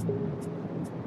ついに。